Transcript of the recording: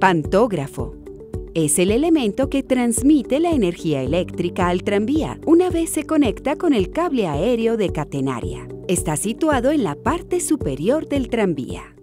Pantógrafo. Es el elemento que transmite la energía eléctrica al tranvía una vez se conecta con el cable aéreo de catenaria. Está situado en la parte superior del tranvía.